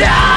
die